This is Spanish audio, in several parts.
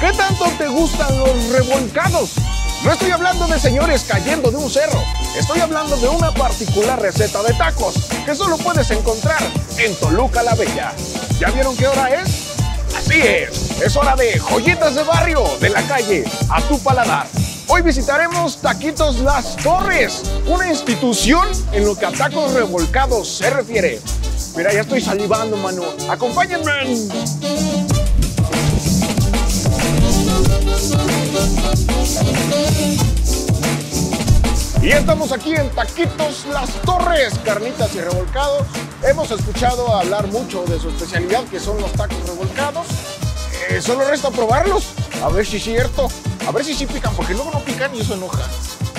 ¿Qué tanto te gustan los revolcados? No estoy hablando de señores cayendo de un cerro, estoy hablando de una particular receta de tacos que solo puedes encontrar en Toluca la Bella. ¿Ya vieron qué hora es? Así es, es hora de joyitas de barrio, de la calle, a tu paladar. Hoy visitaremos Taquitos Las Torres, una institución en lo que a tacos revolcados se refiere. Mira, ya estoy salivando, mano. Acompáñenme. Y estamos aquí en Taquitos Las Torres, carnitas y revolcados. Hemos escuchado hablar mucho de su especialidad, que son los tacos revolcados. Eh, solo resta probarlos, a ver si es cierto, a ver si sí pican, porque luego no pican y eso enoja.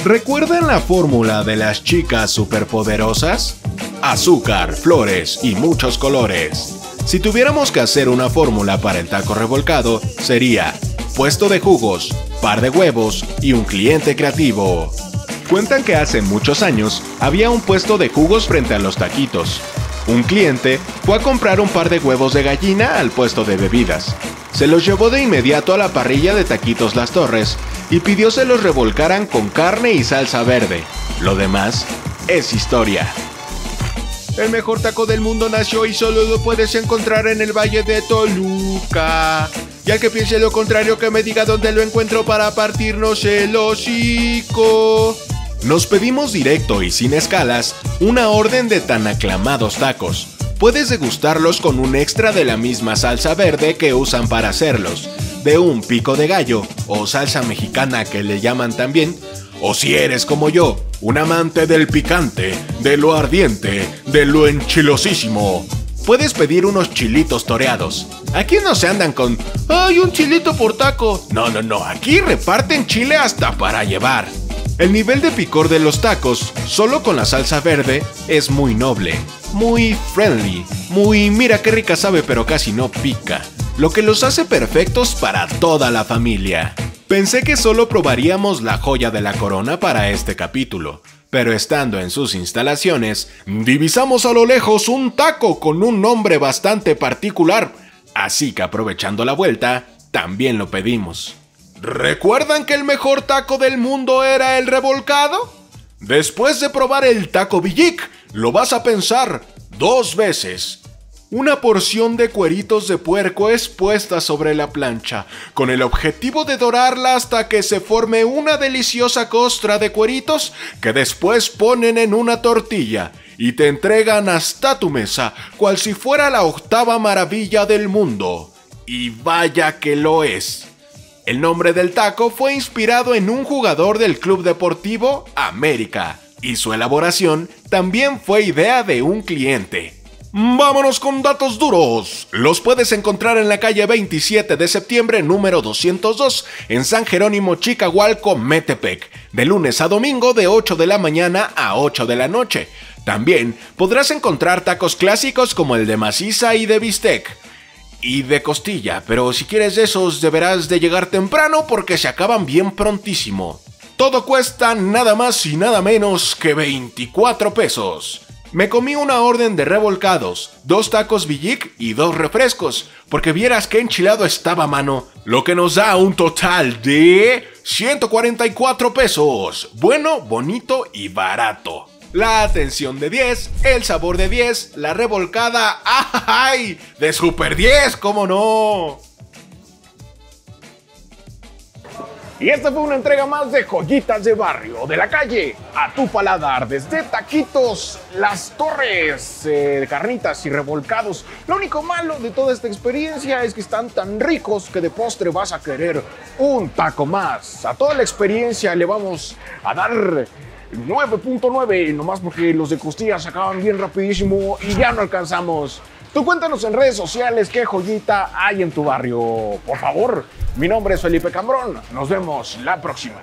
¿Recuerdan la fórmula de las chicas superpoderosas? Azúcar, flores y muchos colores. Si tuviéramos que hacer una fórmula para el taco revolcado, sería puesto de jugos, par de huevos y un cliente creativo. Cuentan que hace muchos años había un puesto de jugos frente a los taquitos. Un cliente fue a comprar un par de huevos de gallina al puesto de bebidas. Se los llevó de inmediato a la parrilla de Taquitos Las Torres y pidió se los revolcaran con carne y salsa verde. Lo demás es historia. El mejor taco del mundo nació y solo lo puedes encontrar en el Valle de Toluca. Y al que piense lo contrario que me diga dónde lo encuentro para partirnos el hocico. Nos pedimos directo y sin escalas una orden de tan aclamados tacos. Puedes degustarlos con un extra de la misma salsa verde que usan para hacerlos, de un pico de gallo o salsa mexicana que le llaman también, o si eres como yo, un amante del picante, de lo ardiente, de lo enchilosísimo, puedes pedir unos chilitos toreados. Aquí no se andan con, ¡ay, un chilito por taco! No, no, no, aquí reparten chile hasta para llevar. El nivel de picor de los tacos, solo con la salsa verde, es muy noble, muy friendly, muy mira qué rica sabe pero casi no pica, lo que los hace perfectos para toda la familia. Pensé que solo probaríamos la joya de la corona para este capítulo, pero estando en sus instalaciones, divisamos a lo lejos un taco con un nombre bastante particular, así que aprovechando la vuelta, también lo pedimos. ¿Recuerdan que el mejor taco del mundo era el revolcado? Después de probar el taco Villic, lo vas a pensar dos veces. Una porción de cueritos de puerco es puesta sobre la plancha, con el objetivo de dorarla hasta que se forme una deliciosa costra de cueritos que después ponen en una tortilla y te entregan hasta tu mesa, cual si fuera la octava maravilla del mundo. Y vaya que lo es. El nombre del taco fue inspirado en un jugador del Club Deportivo América, y su elaboración también fue idea de un cliente. Vámonos con datos duros. Los puedes encontrar en la calle 27 de septiembre, número 202, en San Jerónimo, Chicahualco, Metepec, de lunes a domingo de 8 de la mañana a 8 de la noche. También podrás encontrar tacos clásicos como el de maciza y de bistec y de costilla, pero si quieres esos deberás de llegar temprano porque se acaban bien prontísimo. Todo cuesta nada más y nada menos que 24 pesos. Me comí una orden de revolcados, dos tacos Villic y dos refrescos, porque vieras que enchilado estaba mano, lo que nos da un total de 144 pesos. Bueno, bonito y barato la atención de 10, el sabor de 10, la revolcada, ¡ay! De Super 10, ¿cómo no? Y esta fue una entrega más de joyitas de barrio, de la calle, a tu paladar, desde taquitos, las torres, eh, carnitas y revolcados. Lo único malo de toda esta experiencia es que están tan ricos que de postre vas a querer un taco más. A toda la experiencia le vamos a dar 9.9, nomás porque los de costillas acaban bien rapidísimo y ya no alcanzamos. Tú cuéntanos en redes sociales qué joyita hay en tu barrio. Por favor, mi nombre es Felipe Cambrón. Nos vemos la próxima.